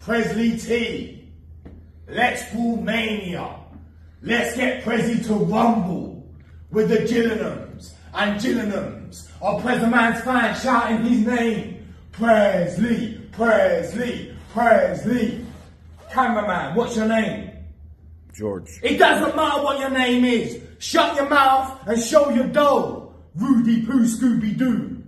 Presley T. Let's Brawl Mania. Let's get Presley to rumble with the Gillinghams and Gillinghams. Our Man's fans shouting his name. Presley, Presley, Presley. Cameraman, what's your name? George. It doesn't matter what your name is. Shut your mouth and show your dough. Rudy Poo Scooby Doo.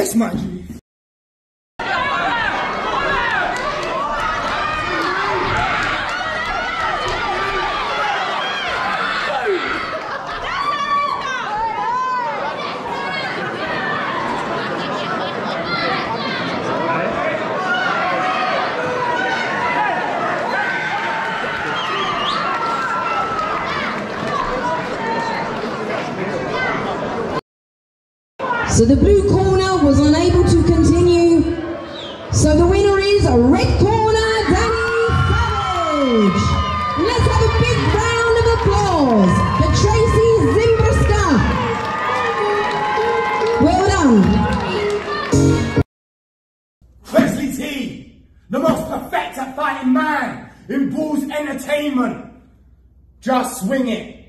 Yes, é man. So the blue corner was unable to continue. So the winner is a red corner, Danni Salvage. Let's have a big round of applause for Tracie Zborowska. Well done. Presley T, the most perfect at fighting man in Bulls Entertainment. Just swing it.